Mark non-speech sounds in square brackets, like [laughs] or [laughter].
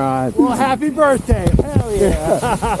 God. Well, happy birthday. Hell yeah. [laughs]